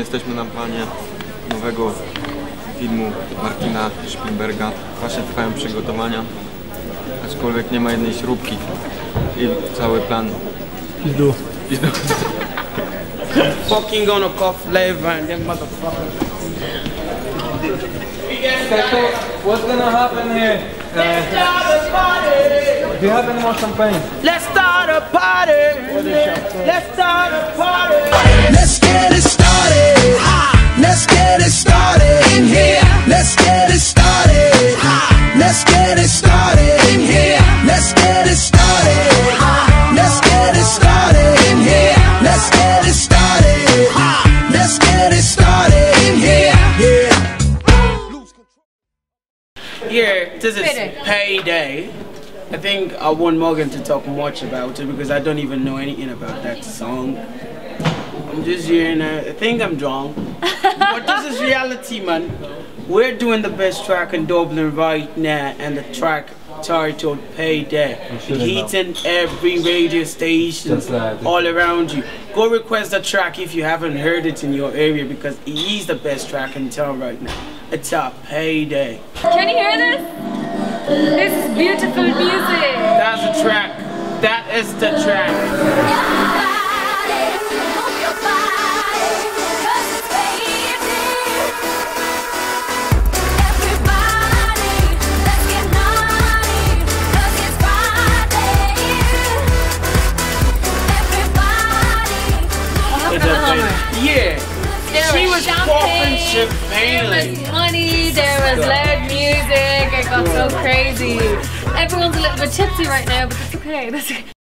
Jesteśmy na planie nowego filmu Martina Spielberga. Właśnie trwają przygotowania, aczkolwiek nie ma jednej śrubki i cały plan Pizdu. fucking gonna cough flavor and. Okay, so what's gonna happen here? Uh, do you have any more champagne? Let's start a party. Let's start a party. Yeah, this is Payday. payday. I think I want Morgan to talk much about it because I don't even know anything about that song. I'm just hearing it. I think I'm drunk. but this is reality, man. We're doing the best track in Dublin right now, and the track titled Payday. should It's every radio station like- all around you. Go request the track if you haven't heard it in your area because it is the best track in town right now. It's a payday. Can you hear this? This is beautiful music. That's the track. That is the track. Was popping champagne, There was money, there was loud music, it got so crazy. Everyone's a little bit tipsy right now, but that's okay. That's okay.